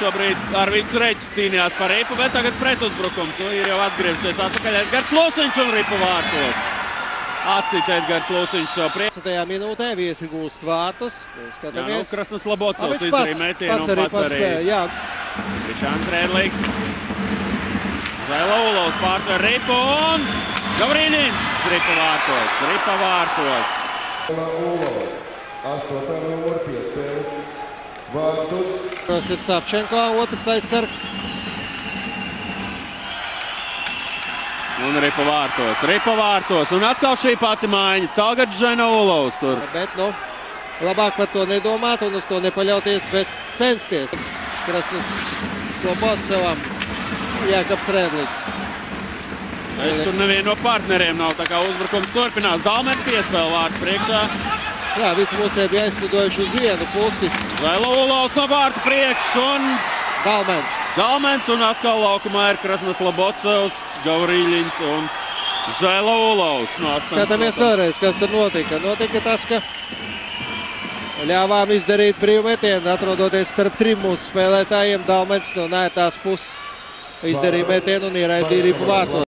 Šobrīd Arvīts Reģis cīnījās par ripu, bet tagad pretuzbrukums. Nu, ir jau atgriezies atpakaļ Edgars Losiņš un ripu vārtos. Atcīt Edgars Losiņš šo priekšu. 15. minūtē viesi gūst vārtus. Jā, nu, Skatāmies. Krasnas Viņš izdarīja pats, metienu pats un arī pats arī. paspēja. Jā, Krišāns Rēdlīgs. Zailovs pārtver ripu un Gavrīnins. Ripa vārtos, ripa vārtos. Ulova. 8. numura piespēles. Vārtus. tas ir Savčenko, otrs aizsargs. Un ripa vārtos, ripa vārtos. Un atkal šī pati mājiņa. Tagad Ženaulovs tur. Bet, nu, labāk par to nedomāt un uz to nepaļauties, bet censties. Krasnas Slobodcevam, Jākaps Rēdlis. Es tur nevienu no partneriem nav. Tā kā uzbrukums turpinās. Dalmēr piespēle vārtu priekšā. Jā, visi mūsēji bija aizslidojuši uz vienu pusi. Zailovs no vārtu priekš un Dalmens. Dalmens un atkal laukumā ir Krasnas Labocevs, Gavrīļins un Zailovs no 8. Skatāmies vēlreiz, kas tur notika. Notika tas, ka ļāvām izdarīt brīvu metienu, atrodoties starp trim mūsu spēlētājiem. Dalmens no nētās puses izdarīja metienu un ieraidīja ripu vārtos.